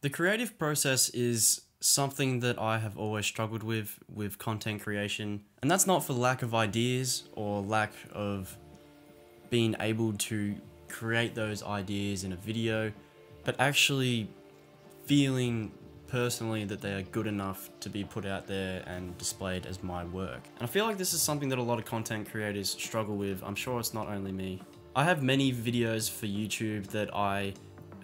The creative process is something that I have always struggled with with content creation, and that's not for lack of ideas or lack of being able to create those ideas in a video, but actually feeling personally that they are good enough to be put out there and displayed as my work. And I feel like this is something that a lot of content creators struggle with. I'm sure it's not only me. I have many videos for YouTube that I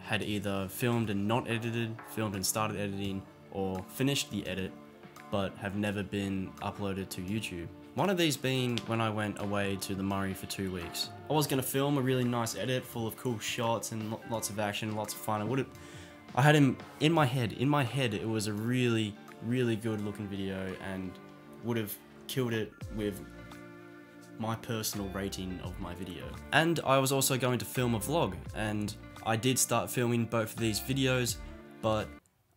had either filmed and not edited, filmed and started editing, or finished the edit, but have never been uploaded to YouTube. One of these being when I went away to the Murray for two weeks. I was to film a really nice edit full of cool shots and lots of action, lots of fun. I would have I had him in my head. In my head, it was a really, really good looking video and would have killed it with my personal rating of my video. And I was also going to film a vlog, and I did start filming both of these videos, but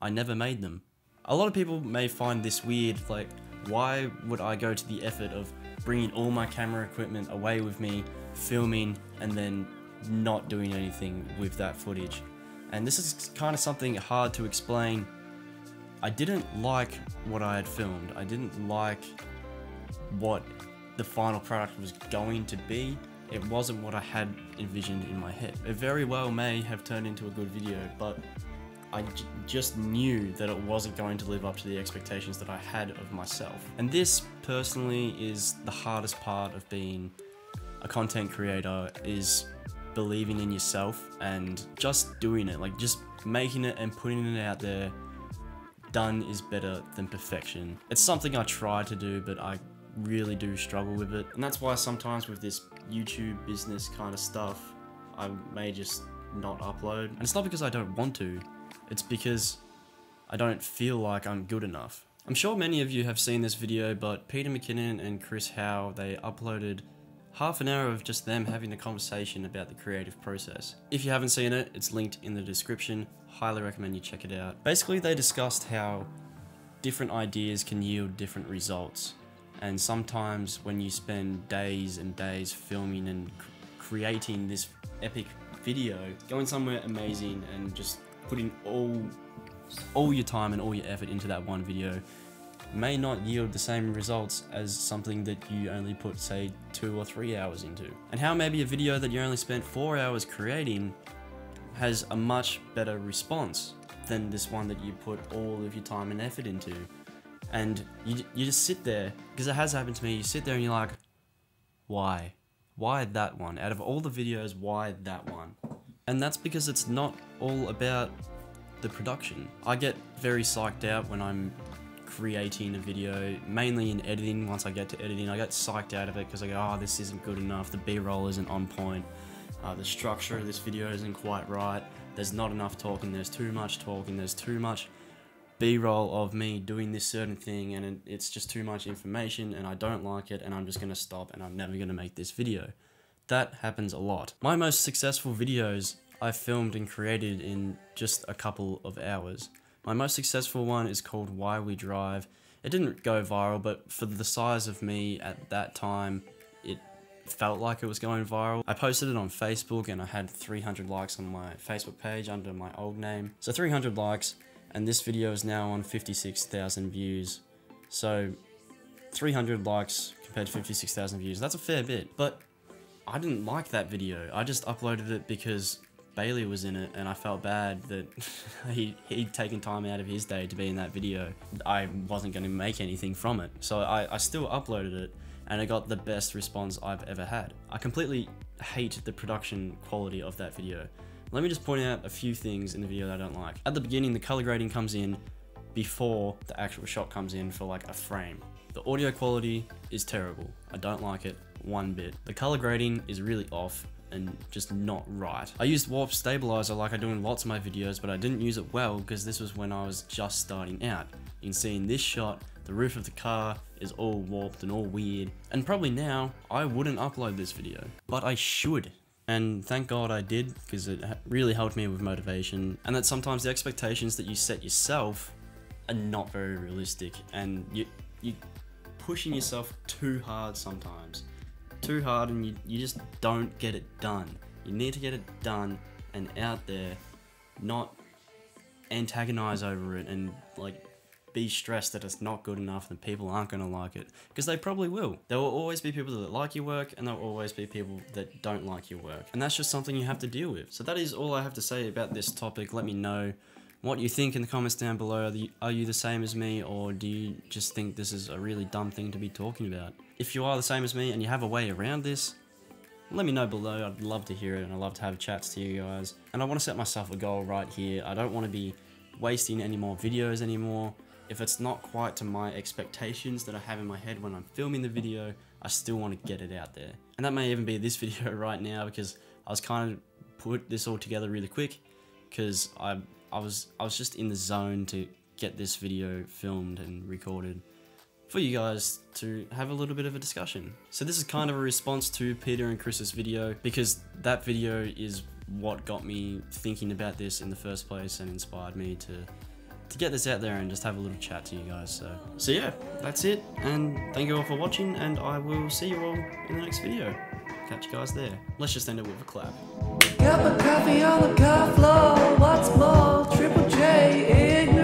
I never made them. A lot of people may find this weird, like, why would I go to the effort of bringing all my camera equipment away with me, filming, and then not doing anything with that footage? and this is kind of something hard to explain. I didn't like what I had filmed. I didn't like what the final product was going to be. It wasn't what I had envisioned in my head. It very well may have turned into a good video, but I just knew that it wasn't going to live up to the expectations that I had of myself. And this personally is the hardest part of being a content creator is believing in yourself and just doing it, like just making it and putting it out there. Done is better than perfection. It's something I try to do, but I really do struggle with it. And that's why sometimes with this YouTube business kind of stuff, I may just not upload. And it's not because I don't want to, it's because I don't feel like I'm good enough. I'm sure many of you have seen this video, but Peter McKinnon and Chris Hau, they uploaded half an hour of just them having a conversation about the creative process. If you haven't seen it, it's linked in the description. Highly recommend you check it out. Basically, they discussed how different ideas can yield different results. And sometimes when you spend days and days filming and creating this epic video, going somewhere amazing and just putting all all your time and all your effort into that one video may not yield the same results as something that you only put say two or three hours into. And how maybe a video that you only spent four hours creating has a much better response than this one that you put all of your time and effort into. And you, you just sit there, because it has happened to me, you sit there and you're like, why? Why that one? Out of all the videos, why that one? And that's because it's not all about the production. I get very psyched out when I'm creating a video, mainly in editing. Once I get to editing, I get psyched out of it because I go, oh, this isn't good enough. The B-roll isn't on point. Uh, the structure of this video isn't quite right. There's not enough talking. There's too much talking. There's too much B-roll of me doing this certain thing, and it, it's just too much information, and I don't like it, and I'm just gonna stop, and I'm never gonna make this video. That happens a lot. My most successful videos I filmed and created in just a couple of hours. My most successful one is called Why We Drive. It didn't go viral, but for the size of me at that time, it felt like it was going viral. I posted it on Facebook and I had 300 likes on my Facebook page under my old name. So 300 likes, and this video is now on 56,000 views. So 300 likes compared to 56,000 views, that's a fair bit. But I didn't like that video. I just uploaded it because Bailey was in it, and I felt bad that he, he'd taken time out of his day to be in that video. I wasn't going to make anything from it, so I, I still uploaded it, and it got the best response I've ever had. I completely hate the production quality of that video. Let me just point out a few things in the video that I don't like. At the beginning, the color grading comes in before the actual shot comes in for like a frame. The audio quality is terrible. I don't like it one bit. The color grading is really off and just not right. I used warp stabilizer like I do in lots of my videos, but I didn't use it well because this was when I was just starting out. You can see in this shot, the roof of the car is all warped and all weird, and probably now I wouldn't upload this video, but I should. And thank God I did, because it really helped me with motivation, and that sometimes the expectations that you set yourself are not very realistic, and you, you pushing yourself too hard sometimes too hard and you, you just don't get it done. You need to get it done and out there, not antagonize over it and like be stressed that it's not good enough and people aren't going to like it because they probably will. There will always be people that like your work and there will always be people that don't like your work. And that's just something you have to deal with. So that is all I have to say about this topic. Let me know what you think in the comments down below. Are, you the same as me or do you just think this is a really dumb thing to be talking about? If you are the same as me and you have a way around this, let me know below. I'd love to hear it and I'd love to have chats to you guys. And I want to set myself a goal right here. I don't want to be wasting any more videos anymore. If it's not quite to my expectations that I have in my head when I'm filming the video, I still want to get it out there. And that may even be this video right now because I was kind of put this all together really quick because I I was I was just in the zone to get this video filmed and recorded for you guys to have a little bit of a discussion. So this is kind of a response to Peter and Chris's video because that video is what got me thinking about this in the first place and inspired me to to get this out there and just have a little chat to you guys. So, so yeah, that's it. And thank you all for watching, and I will see you all in the next video. Catch you guys there. Let's just end it with a clap. Coffee on the car floor, what's more? Triple J